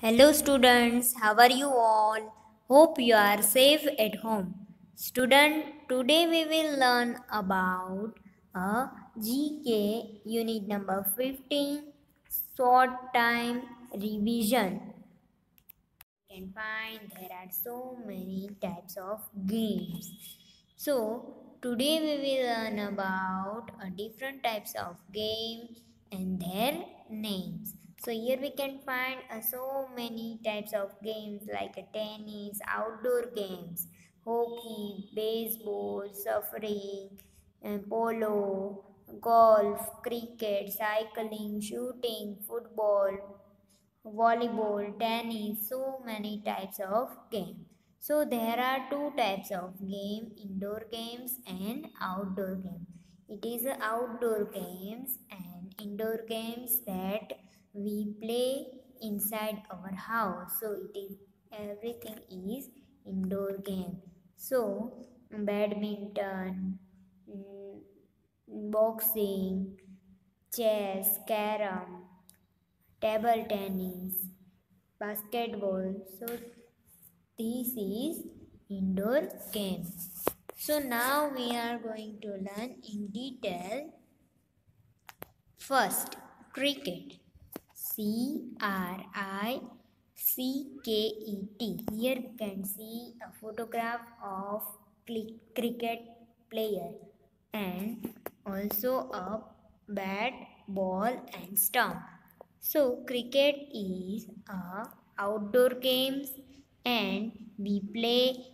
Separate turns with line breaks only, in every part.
Hello students, how are you all? Hope you are safe at home. Student, today we will learn about a GK unit number 15 short time revision. You can find there are so many types of games. So today we will learn about different types of games and their names. So here we can find uh, so many types of games like uh, tennis, outdoor games, hockey, baseball, surfing, polo, golf, cricket, cycling, shooting, football, volleyball, tennis, so many types of games. So there are two types of game, indoor games and outdoor games. It is outdoor games and indoor games that we play inside our house. So it is everything is indoor game. So badminton mm, boxing chess carom table tennis basketball. So this is indoor game. So now we are going to learn in detail. First cricket C R I C K E T. Here you can see a photograph of cricket player and also a bat, ball and stump. So cricket is a outdoor games and we play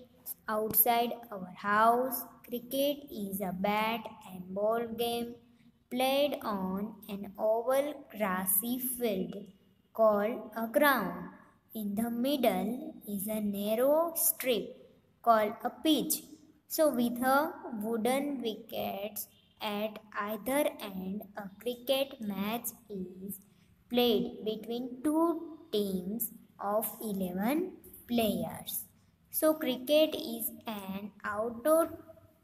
outside our house. Cricket is a bat and ball game played on an oval grassy field called a ground. In the middle is a narrow strip called a pitch. So with a wooden wickets at either end, a cricket match is played between two teams of 11 players. So cricket is an outdoor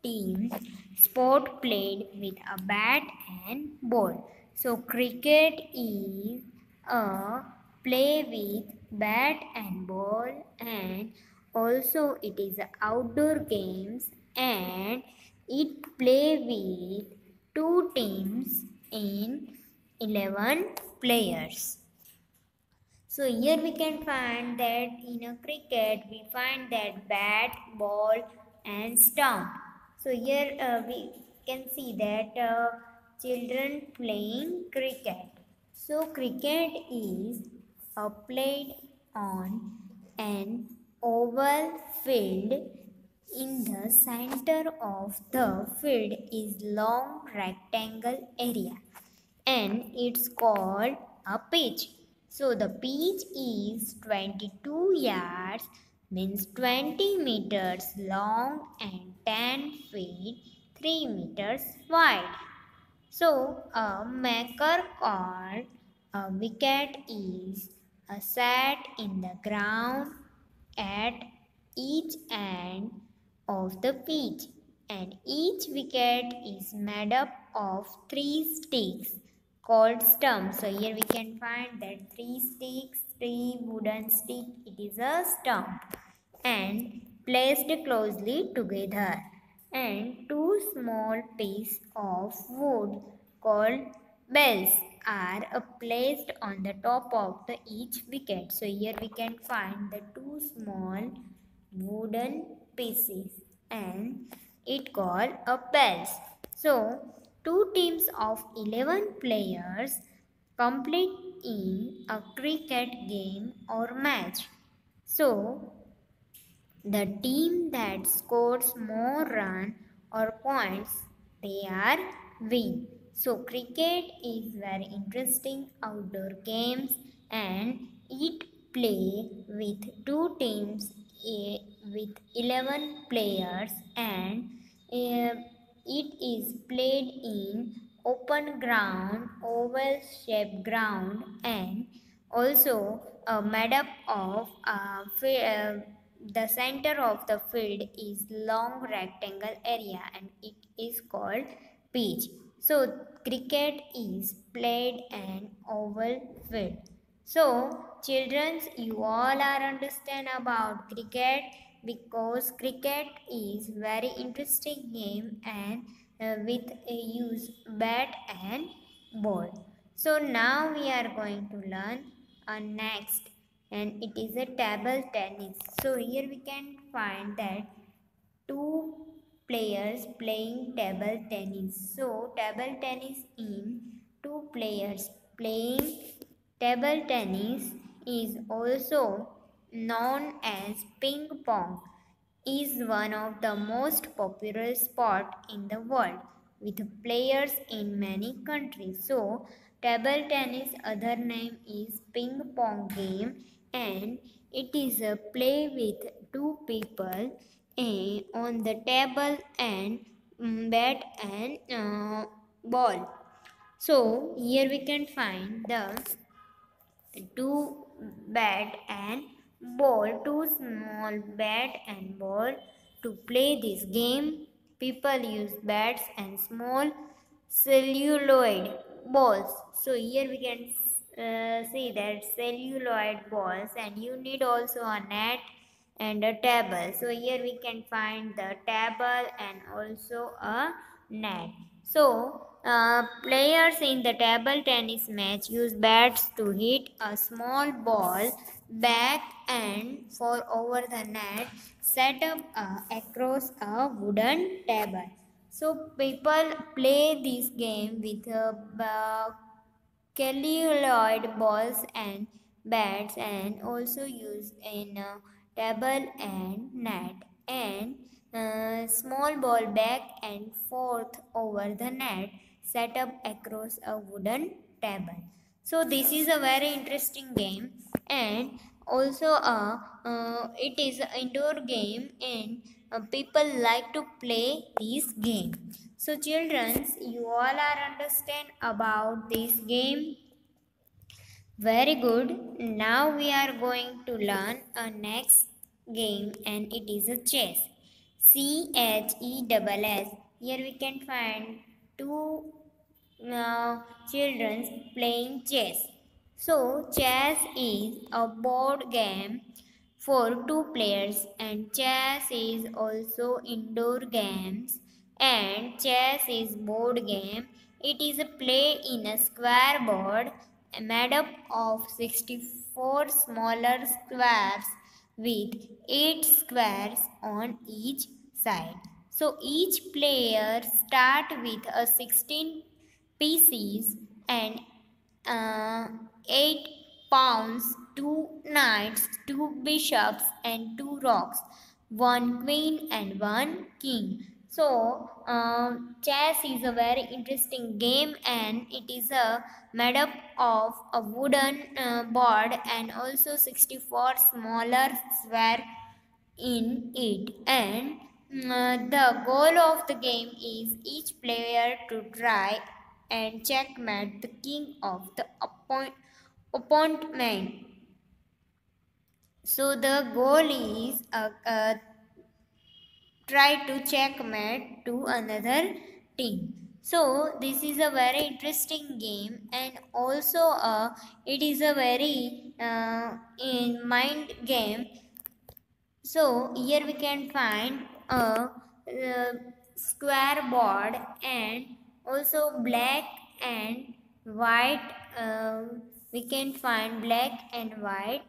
team sport played with a bat and ball. So cricket is a play with bat and ball and also it is outdoor games and it play with two teams in 11 players. So here we can find that in a cricket we find that bat, ball and stump. So here uh, we can see that uh, children playing cricket. So cricket is uh, played on an oval field. In the center of the field is long rectangle area and it's called a pitch. So the pitch is 22 yards means 20 meters long and 10 feet 3 meters wide. So a marker called a wicket is a set in the ground at each end of the pitch and each wicket is made up of three sticks called stumps. So here we can find that three sticks, three wooden stick, it is a stump and placed closely together and two small pieces of wood called bails are placed on the top of the each wicket. So here we can find the two small wooden pieces and it called a bails. So two teams of 11 players complete in a cricket game or match. So the team that scores more run or points they are win. So cricket is very interesting outdoor games and it play with two teams with 11 players and it is played in open ground oval shaped ground and also uh, made up of uh, the center of the field is long rectangle area and it is called pitch. So cricket is played an oval field. So, children, you all are understand about cricket because cricket is very interesting game and uh, with a use bat and ball. So now we are going to learn a next and it is a table tennis. So here we can find that two players playing table tennis. So table tennis in two players playing table tennis is also known as ping pong is one of the most popular sport in the world with players in many countries. So, table tennis other name is ping pong game and it is a play with two people eh, on the table and um, bat and uh, ball. So, here we can find the two bat and ball, two small bat and ball. To play this game, people use bats and small celluloid balls. So here we can uh, see that celluloid balls and you need also a net and a table. So here we can find the table and also a net. So uh, players in the table tennis match use bats to hit a small ball back and for over the net set up uh, across a wooden table. So people play this game with uh, celluloid balls and bats and also use in uh, table and net and uh, small ball back and forth over the net set up across a wooden table. So this is a very interesting game and also uh, uh, it is an indoor game and uh, people like to play this game. So children, you all are understand about this game. Very good. Now we are going to learn a next game and it is a chess. C-H-E-S-S. Here we can find two now, children playing chess. So, chess is a board game for two players and chess is also indoor games and chess is board game. It is a play in a square board made up of 64 smaller squares with 8 squares on each side. So each player start with a 16 pieces and uh, 8 pawns, 2 knights, 2 bishops and 2 rooks, 1 queen and 1 king. So, uh, chess is a very interesting game and it is a made up of a wooden uh, board and also 64 smaller square in it and uh, the goal of the game is each player to try and checkmate the king of the opponent. So the goal is uh, uh, try to checkmate to another team. So this is a very interesting game and also uh, it is a very uh, in mind game. So here we can find a, a square board and also black and white uh, we can find black and white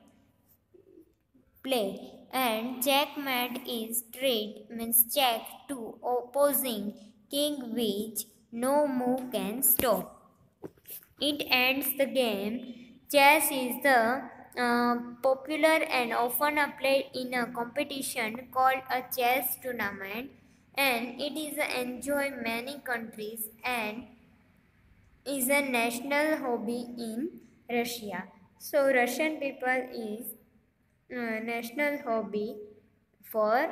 play. And checkmate is straight means check to opposing king which no move can stop. It ends the game. Chess is the uh, popular and often played in a competition called a chess tournament. And it is enjoyed many countries and is a national hobby in Russia. So Russian people is uh, national hobby for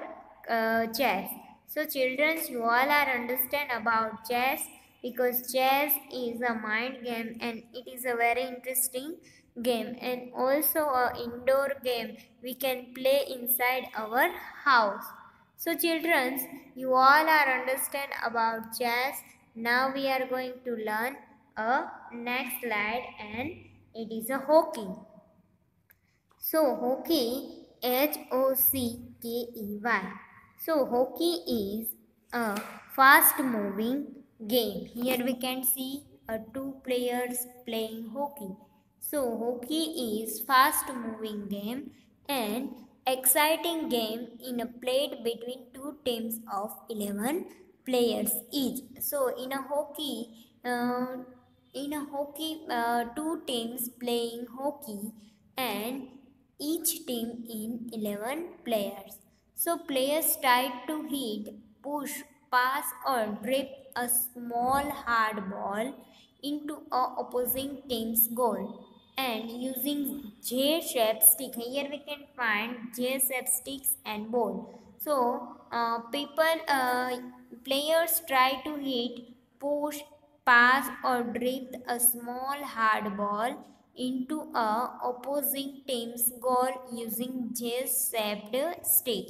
uh, chess. So children, you all are understand about chess because chess is a mind game and it is a very interesting game and also a indoor game we can play inside our house. So children, you all are understand about chess. Now we are going to learn a next slide and it is a hockey. So hockey H O C K E Y. So hockey is a fast moving game. Here we can see a two players playing hockey. So hockey is fast moving game and exciting game in a played between two teams of 11 players each. So in a hockey uh, in a hockey uh, two teams playing hockey and each team in 11 players. So players try to hit, push, pass or drip a small hard ball into a opposing team's goal and using J-shaped stick. Here we can find J-shaped sticks and ball. So uh, people, uh, players try to hit, push, pass or drift a small hard ball into a opposing team's goal using J-shaped stick.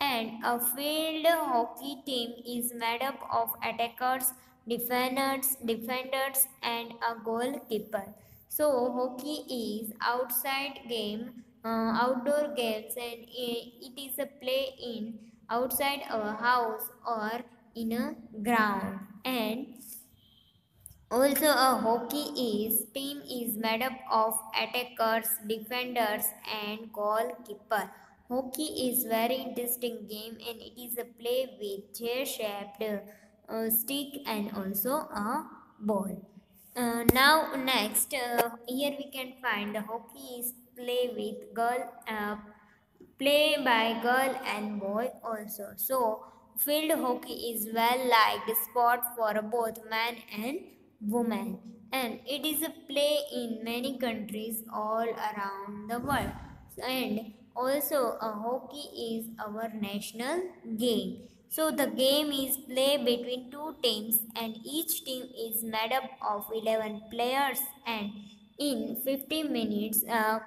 And a field hockey team is made up of attackers, defenders, defenders and a goalkeeper. So hockey is outside game, uh, outdoor games and it is a play in outside a house or in a ground and also, a hockey is team is made up of attackers, defenders, and goalkeeper. Hockey is very interesting game and it is a play with chair-shaped uh, stick and also a ball. Uh, now next, uh, here we can find the hockey is play with girl, uh, play by girl and boy also. So field hockey is well liked sport for both men and woman and it is a play in many countries all around the world. And also a hockey is our national game. So the game is played between two teams and each team is made up of 11 players. And in 15 minutes uh,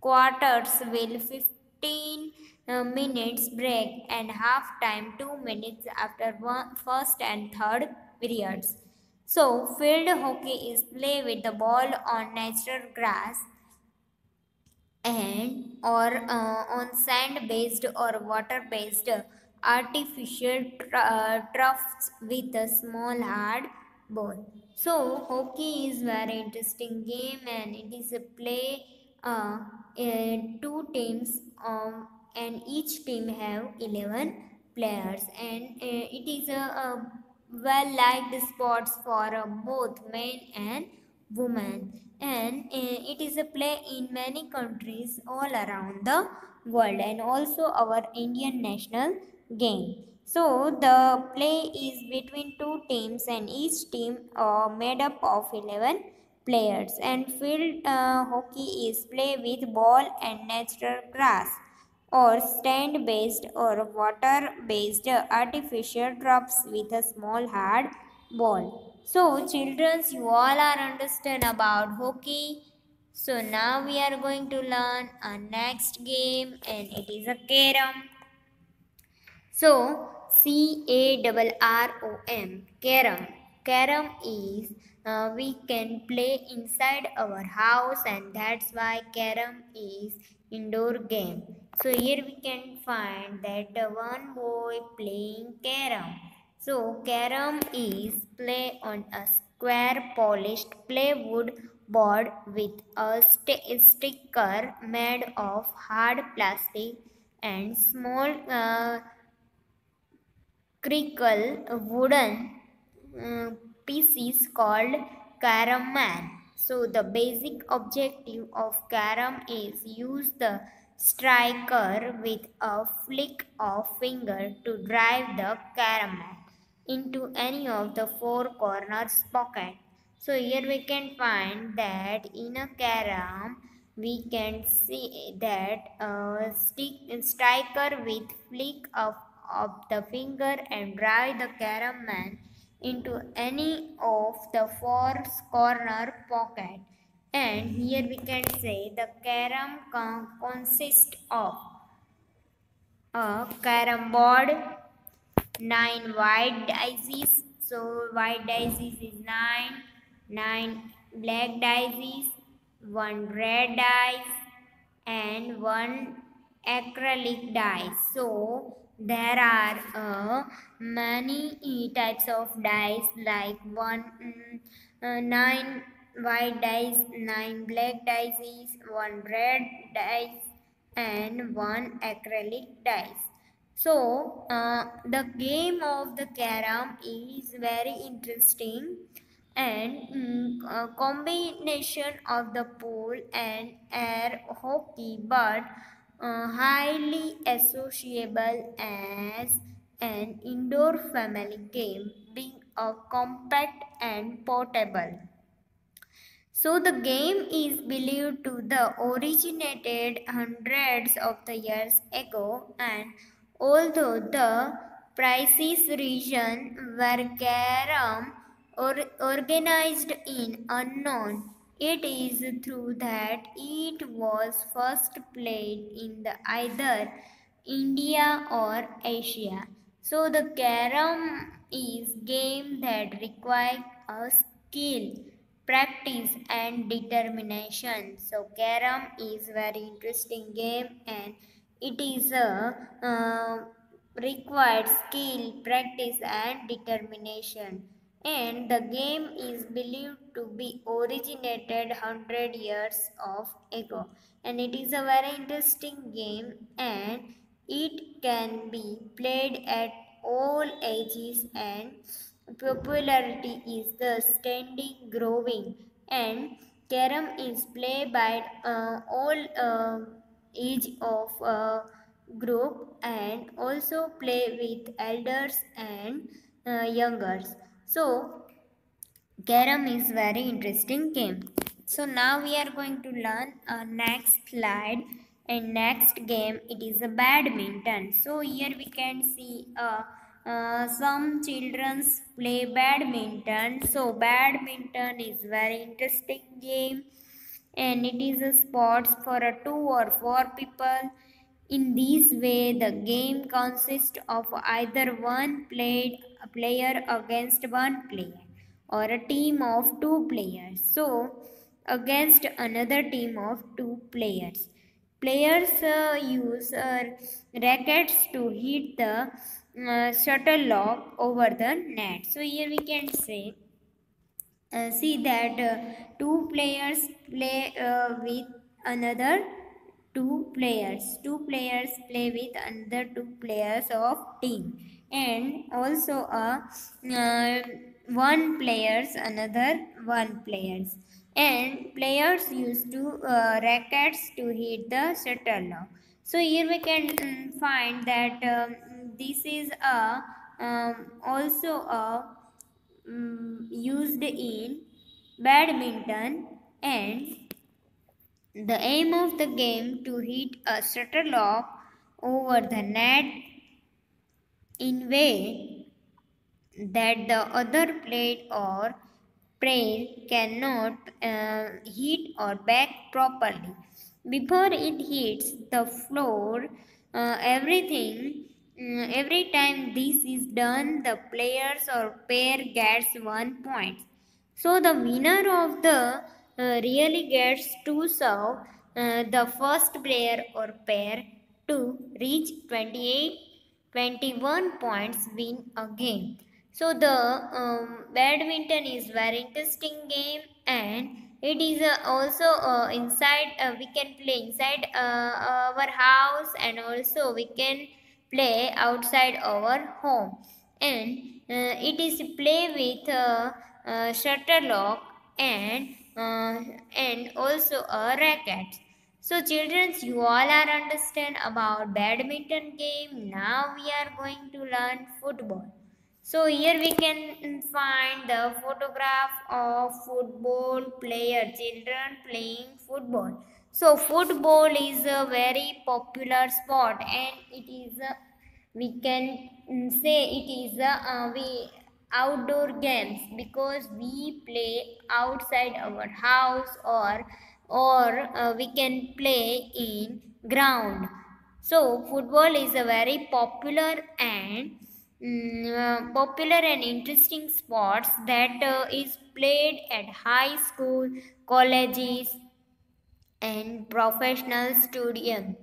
quarters will 15 uh, minutes break and half time 2 minutes after one, first and third periods so, field hockey is played with the ball on natural grass and or uh, on sand-based or water-based artificial uh, troughs with a small hard ball. So, hockey is very interesting game and it is a play uh, two teams um, and each team have 11 players and uh, it is a, a well liked sports for both men and women. And uh, it is a play in many countries all around the world and also our Indian national game. So the play is between two teams and each team uh, made up of 11 players. And field uh, hockey is play with ball and natural grass or stand based or water based artificial drops with a small hard ball. So children you all are understand about hockey. So now we are going to learn a next game and it is a carom. So C A R R O M carom. Carom is uh, we can play inside our house and that's why carom is indoor game. So here we can find that one boy playing carom. So carom is play on a square polished plywood board with a st sticker made of hard plastic and small uh, crinkle wooden uh, pieces called carom man. So the basic objective of carom is use the striker with a flick of finger to drive the carom into any of the four corners pocket. So here we can find that in a carom we can see that a stick striker with flick of, of the finger and drive the carom man into any of the four corner pocket and here we can say the carom consists of a carom board, 9 white dice, so white dice is 9, 9 black dice, 1 red dice and one acrylic dice. So there are uh, many types of dice like one mm, uh, nine white dice, nine black dice, one red dice, and one acrylic dice. So uh, the game of the carom is very interesting and mm, combination of the pool and air hockey but uh, highly associable as an indoor family game being a compact and portable. So the game is believed to the originated hundreds of the years ago and although the precise region where carom or organized in unknown it is through that it was first played in the either India or Asia. So the carom is game that requires a skill, practice and determination. So carom is very interesting game and it is a uh, required skill, practice and determination and the game is believed to be originated 100 years of ago and it is a very interesting game and it can be played at all ages and popularity is the standing growing and carom is played by uh, all uh, age of uh, group and also play with elders and uh, youngers so, carom is very interesting game. So now we are going to learn a next slide and next game it is a badminton. So here we can see uh, uh, some children's play badminton. So badminton is very interesting game and it is a sports for a two or four people in this way, the game consists of either one played player against one player or a team of two players. So, against another team of two players. Players uh, use uh, rackets to hit the uh, shuttlecock over the net. So, here we can say uh, see that uh, two players play uh, with another two players. Two players play with another two players of team. And also a uh, one players another one players. And players use two uh, rackets to hit the shuttle so here we can um, find that um, this is a um, also a um, used in badminton and the aim of the game to hit a shuttlecock over the net in way that the other plate or player cannot uh, hit or back properly. Before it hits the floor, uh, everything every time this is done, the players or pair gets one point. So the winner of the uh, really gets to serve uh, the first player or pair to reach 28 21 points win a game so the um, badminton is very interesting game and it is uh, also uh, inside uh, we can play inside uh, our house and also we can play outside our home and it is play with uh, shuttlecock and uh, and also a racket. So children, you all are understand about badminton game. Now we are going to learn football. So here we can find the photograph of football player, children playing football. So football is a very popular sport and it is a, we can say it is a, uh, we outdoor games because we play outside our house or or uh, we can play in ground. So football is a very popular and mm, uh, popular and interesting sports that uh, is played at high school colleges and professional stadium.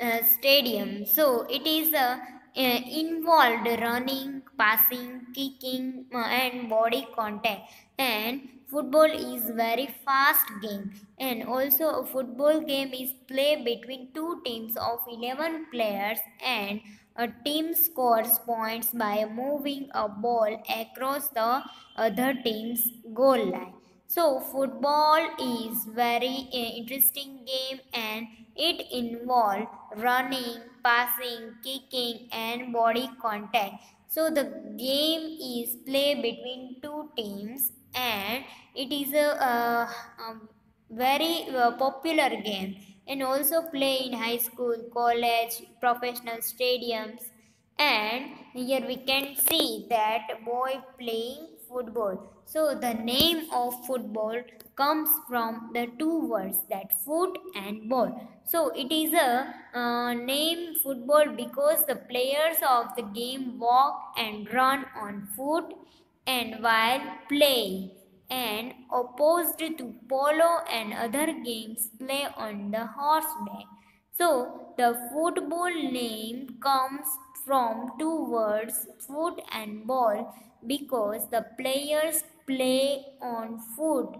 Uh, stadium. So it is uh, uh, involved running, passing, kicking, uh, and body contact. And football is very fast game. And also a football game is play between two teams of 11 players and a team scores points by moving a ball across the other team's goal line. So football is very uh, interesting game and it involves running, passing, kicking and body contact. So the game is played between two teams and it is a, a, a very uh, popular game and also play in high school, college, professional stadiums and here we can see that boy playing football. So the name of football comes from the two words that foot and ball. So it is a uh, name football because the players of the game walk and run on foot and while playing and opposed to polo and other games play on the horseback. So the football name comes from two words foot and ball because the players play on foot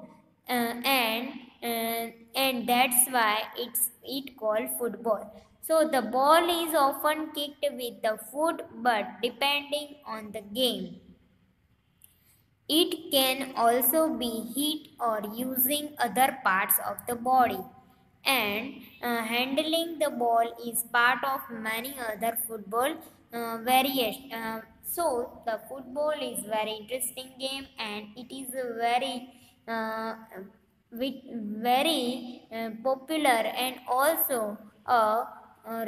uh, and uh, and that's why it's it called football. So the ball is often kicked with the foot but depending on the game. It can also be hit or using other parts of the body. And uh, handling the ball is part of many other football uh, uh, so the football is very interesting game and it is very uh, very uh, popular and also uh,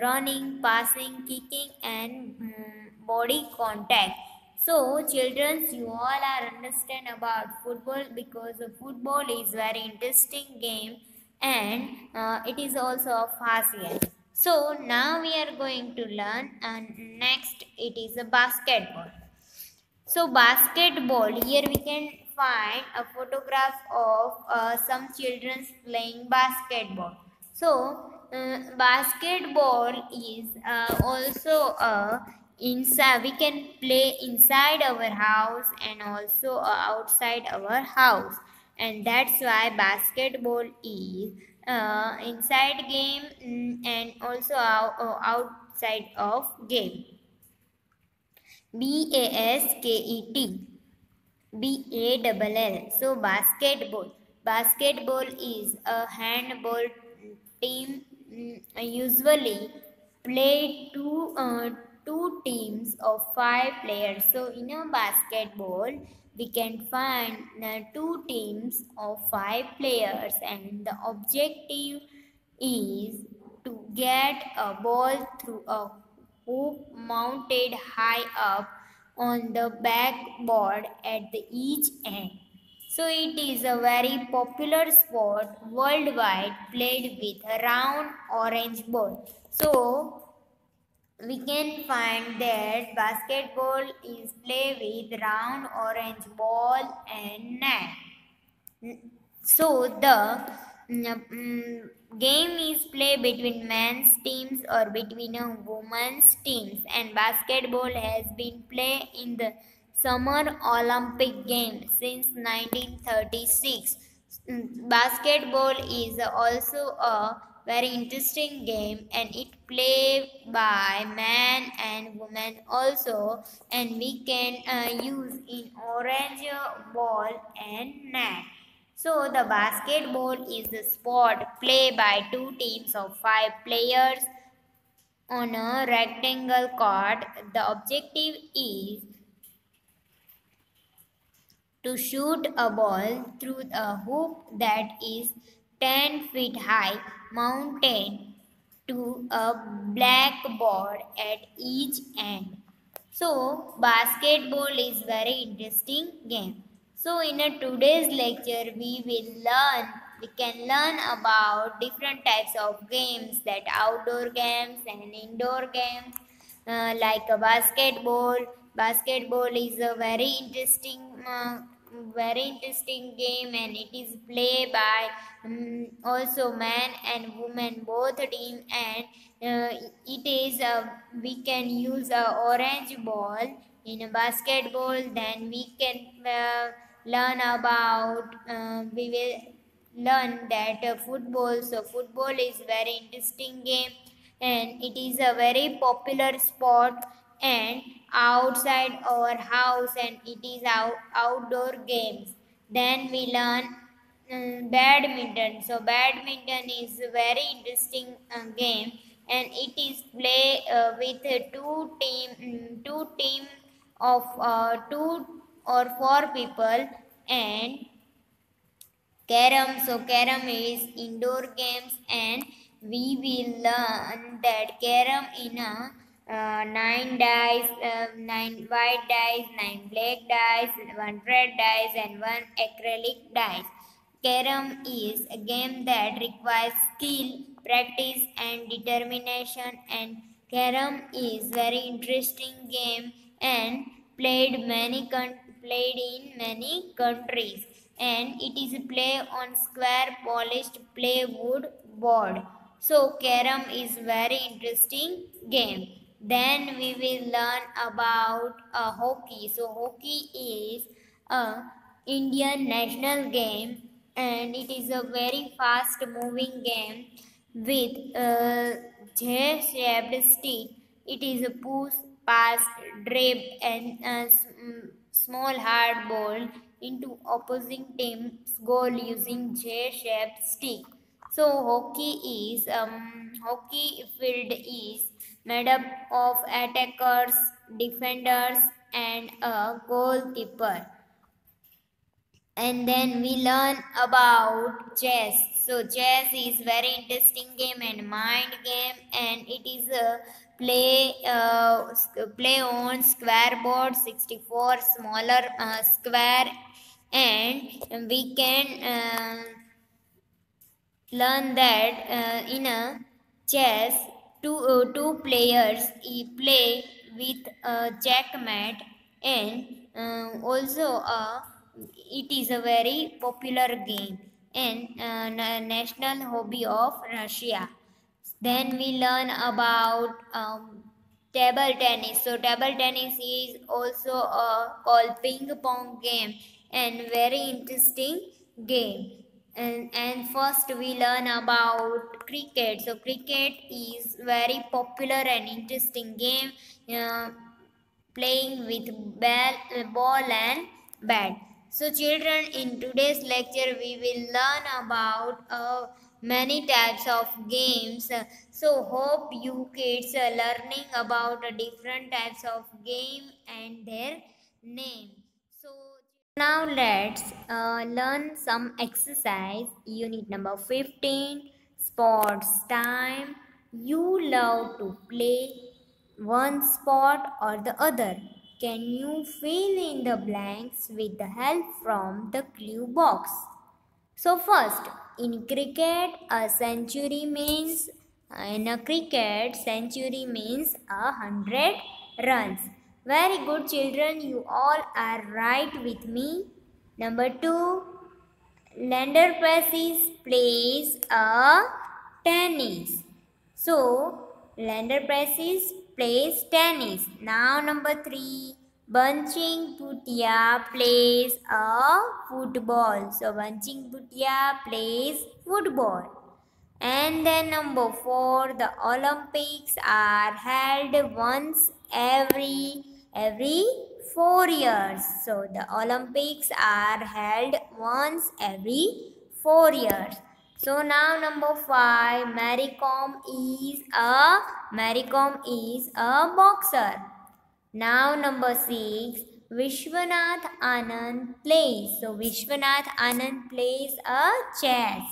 running passing kicking and um, body contact. So children you all are understand about football because football is very interesting game and uh, it is also a fast game so now we are going to learn and next it is a basketball. So basketball here we can find a photograph of uh, some children playing basketball. So uh, basketball is uh, also a inside we can play inside our house and also outside our house and that's why basketball is uh, inside game mm, and also uh, outside of game. B A S K E T B A L L. So basketball. Basketball is a handball team mm, usually play two uh, two teams of five players. So in a basketball we can find uh, two teams of five players and the objective is to get a ball through a hoop mounted high up on the backboard at the each end. So it is a very popular sport worldwide played with a round orange ball. So we can find that basketball is played with round orange ball and net. So the um, game is played between men's teams or between a women's teams and basketball has been played in the Summer Olympic Games since 1936. Basketball is also a very interesting game and it played by man and woman also and we can uh, use in orange ball and net. So the basketball is the sport played by two teams of five players on a rectangle court. The objective is to shoot a ball through a hoop that is 10 feet high mounted to a blackboard at each end. So, basketball is very interesting game. So, in a today's lecture, we will learn, we can learn about different types of games that outdoor games and indoor games uh, like a basketball. Basketball is a very interesting uh, very interesting game and it is played by um, also man and woman both team and uh, it is uh, we can use a orange ball in a basketball then we can uh, learn about uh, we will learn that football. So football is very interesting game and it is a very popular sport and outside our house and it is out outdoor games. Then we learn um, badminton. So badminton is a very interesting uh, game and it is play uh, with two team um, two team of uh, two or four people and carom so carom is indoor games and we will learn that carom in a uh, nine dice, uh, nine white dice, nine black dice, one red dice, and one acrylic dice. Carom is a game that requires skill, practice, and determination. And carom is very interesting game and played many played in many countries. And it is played on square polished plywood board. So carom is very interesting game. Then we will learn about uh, hockey. So hockey is a Indian national game and it is a very fast moving game with a J-shaped stick. It is a push, pass, dribble and a small hard ball into opposing team's goal using J-shaped stick. So hockey is um, hockey field is made up of attackers, defenders, and a goalkeeper. And then we learn about chess. So chess is very interesting game and mind game, and it is a play uh, play on square board, 64 smaller uh, square, and we can uh, learn that uh, in a chess two, uh, two players play with a checkmate and uh, also uh, it is a very popular game and uh, national hobby of Russia. Then we learn about um, table tennis. So table tennis is also a called ping pong game and very interesting game and, and first we learn about cricket. So cricket is very popular and interesting game uh, playing with ball, ball and bat. So children in today's lecture we will learn about uh, many types of games. So hope you kids are learning about different types of game and their name now let's uh, learn some exercise. Unit number 15. Sports time. You love to play one sport or the other. Can you fill in the blanks with the help from the clue box? So first, in cricket, a century means, in a cricket, century means a hundred runs. Very good children, you all are right with me. Number two, Leander Paes plays a tennis. So, Leander Paes plays tennis. Now number three, Baichung Bhutia plays a football. So, Baichung Bhutia plays football. And then number four, the Olympics are held once every every four years. So the Olympics are held once every four years. So now number five, Mary Kom is a Mary Kom is a boxer. Now number six, Vishwanath Anand plays. So Vishwanath Anand plays a chess.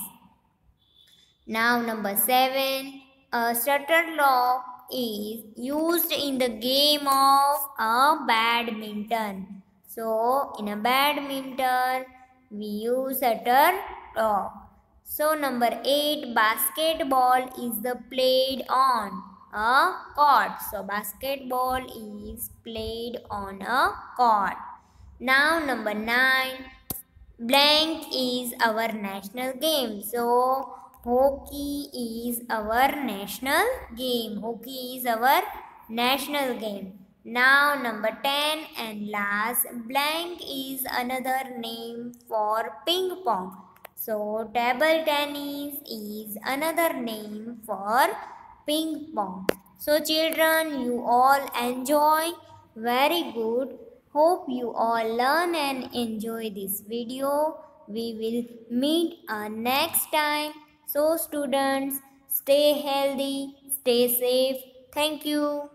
Now number seven, a shuttlecock is used in the game of a badminton. So, in a badminton, we use a turtle. So, number 8, basketball is the played on a court. So, basketball is played on a court. Now number 9. Blank is our national game. So hockey is our national game. Hockey is our national game. Now number 10 and last blank is another name for ping pong. So table tennis is another name for ping pong. So children you all enjoy very good. Hope you all learn and enjoy this video. We will meet uh, next time. So students stay healthy, stay safe. Thank you.